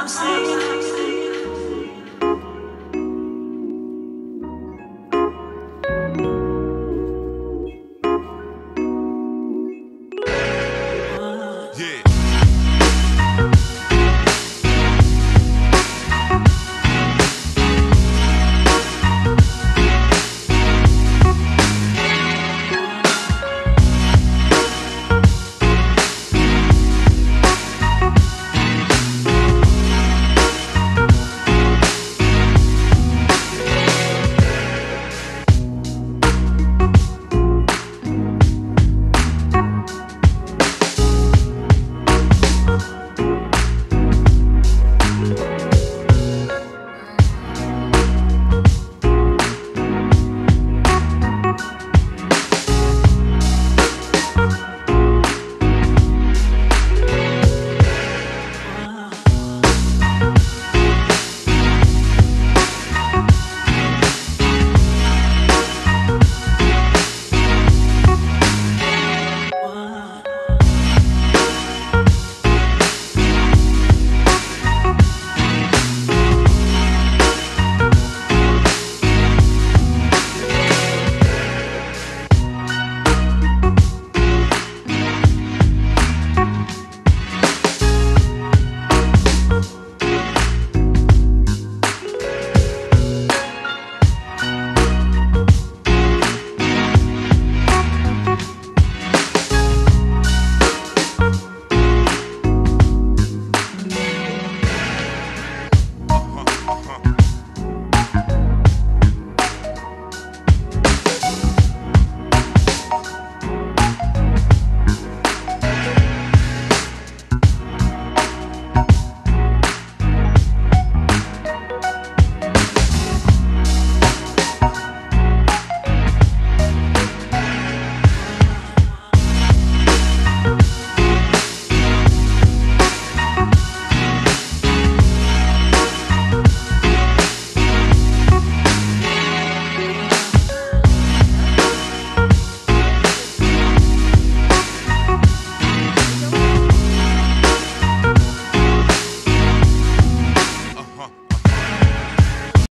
I'm singing.